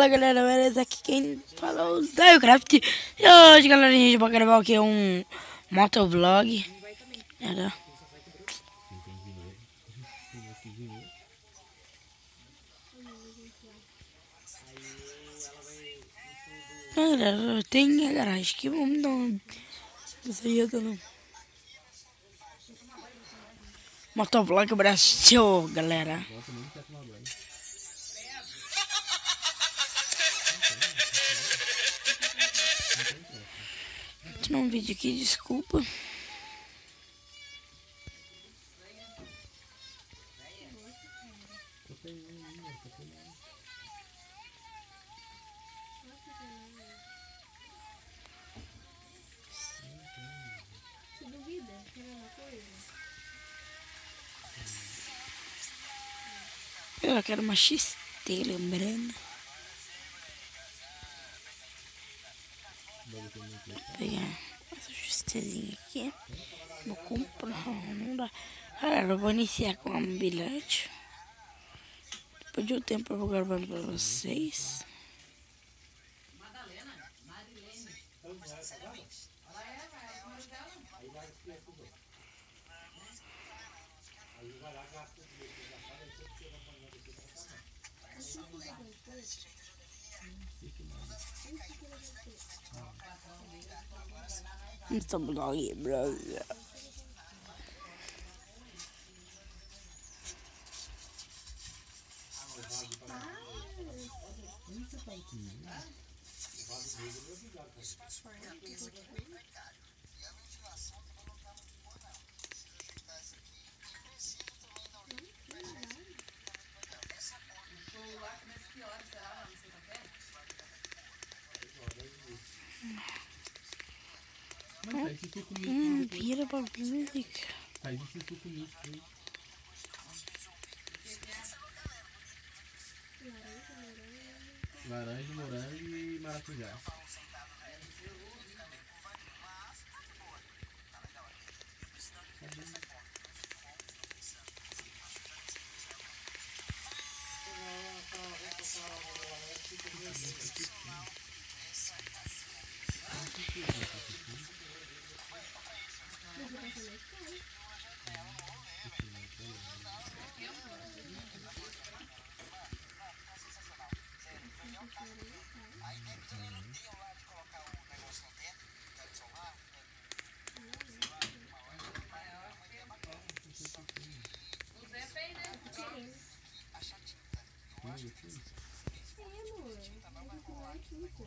Fala galera, beleza? Aqui quem falou o Diocraft E hoje galera, a gente vai gravar aqui um motovlog Era Galera, tem a garagem aqui, vamos dar uma saída no Motovlog Brasil, galera Tinha um vídeo aqui, desculpa. Eu quero uma XT, lembrando. Pegar essa XTzinha aqui. Vou comprar. Não dá. Galera, eu vou iniciar com um bilhete. Depois de um tempo eu vou gravando pra vocês. Mr. Bloggy Brother. Faz esse suco místico. Hum, vira pra música. Faz esse suco místico aí. Laranja, morango e maracujá. Aí deve ter um lá de colocar negócio no tá de solar. Sei lá, uma hora, uma O Zé fez, né? A que. Sim, amor. Tinta não vai rolar aqui, pô.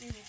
Última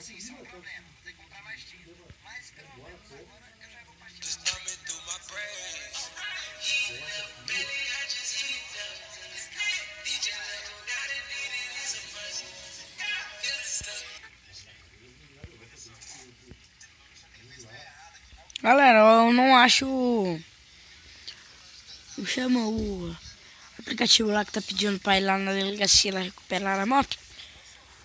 Sim, problema. Que comprar mais agora eu vou Galera, eu não acho o... chama o aplicativo lá que tá pedindo pra ir lá na delegacia lá recuperar a moto.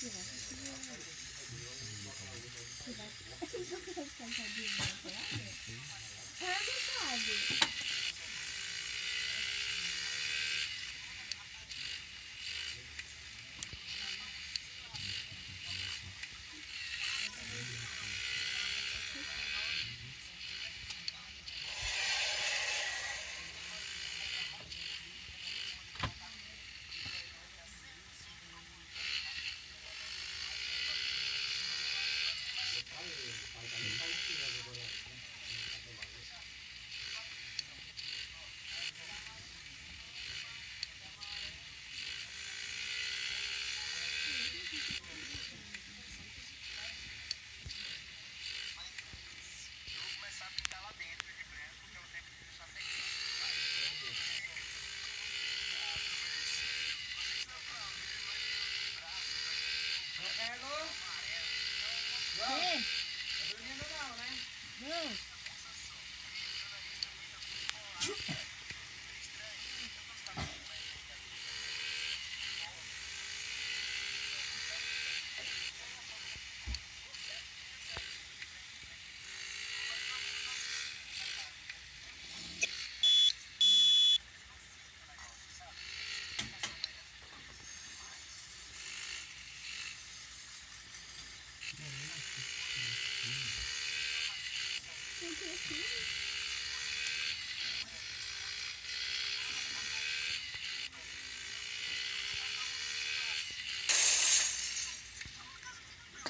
Você vai ficar sentadinho na pelada? Ela não sabe.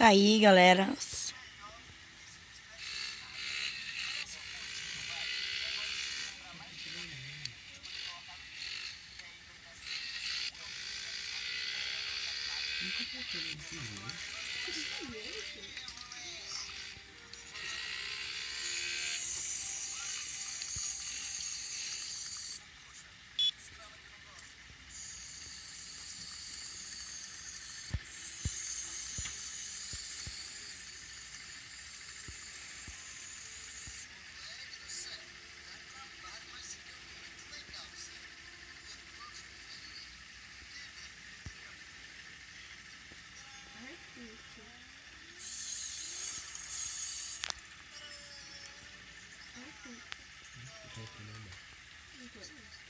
aí, galera. Cheers.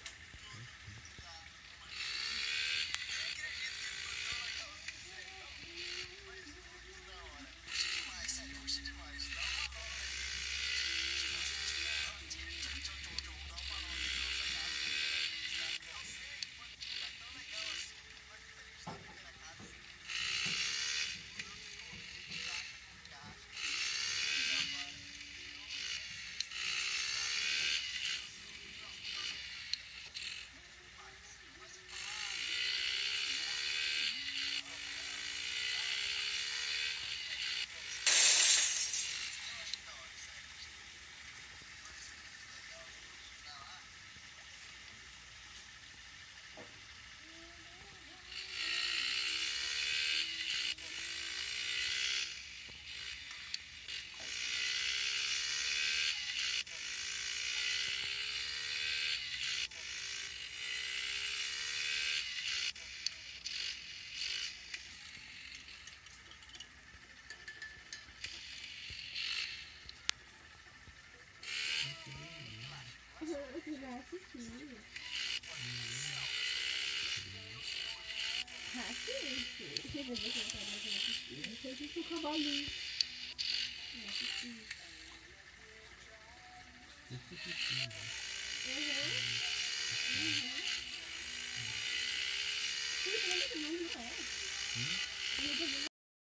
Eu tava assistindo. Você assistiu o cavalinho. Eu assisti. Uhum. Uhum. Sim,